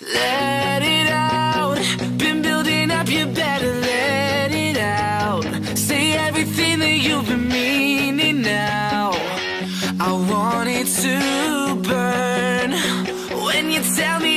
Let it out. Been building up, you better let it out. Say everything that you've been meaning now. I want it to burn when you tell me